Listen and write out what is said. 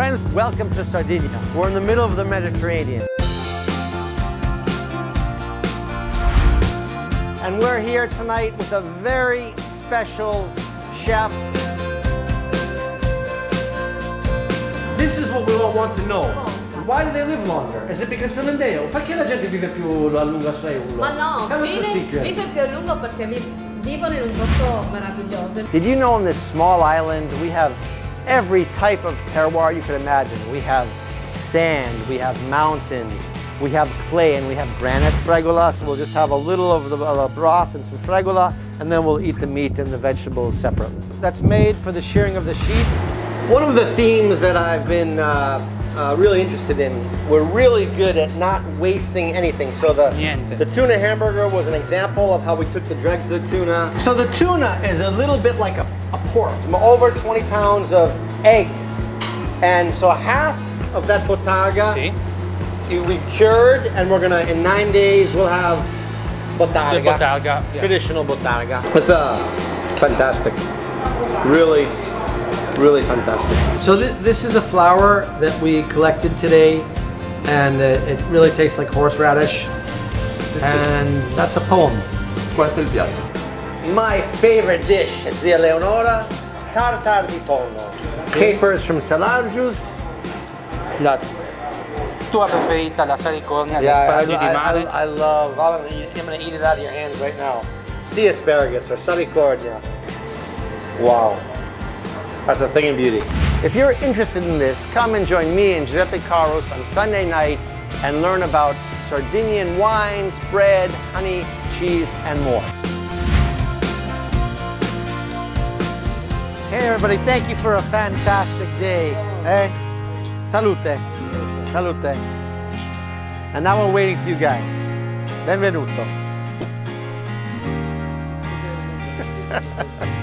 Friends, welcome to Sardinia. We're in the middle of the Mediterranean. And we're here tonight with a very special chef. This is what we all want to know. Why do they live longer? Is it because finlandeo? Perché la gente vive più a lungo a Seul? Ma no, Tell us the vive, secret. vive più a lungo perché vi- vivono in un posto meraviglioso. Did you know on this small island we have every type of terroir you could imagine? We have sand, we have mountains, we have clay, and we have granite fregola. So we'll just have a little of the of a broth and some fregola, and then we'll eat the meat and the vegetables separately. That's made for the shearing of the sheep. One of the themes that I've been uh, uh, really interested in, we're really good at not wasting anything. So the, Niente. the tuna hamburger was an example of how we took the dregs of the tuna. So the tuna is a little bit like a pork. Over 20 pounds of eggs. And so half of that bottarga Sì. we cured and we're gonna, in nine days, we'll have bottarga. The bottarga, yeah. Traditional bottarga. It's uh, fantastic. Really, really fantastic. So th this is a flower that we collected today and uh, it really tastes like horseradish. And that's a poem. Questo è il piatto. My favorite dish at Zia Leonora, tartar di tonno. Capers from Selargius. La tua preferita, la salicornia, gli Yeah, I, asparagi di I- mare. I- I love, I'm gonna, eat, I'm gonna eat it out of your hands right now. Sea asparagus or salicornia. Wow. That's a thing of beauty. If you're interested in this, come and join me and Giuseppe Caros on Sunday night and learn about Sardinian wines, bread, honey, cheese, and more. Hey everybody, thank you for a fantastic day. Hey, salute, salute. And now we're waiting for you guys. Benvenuto.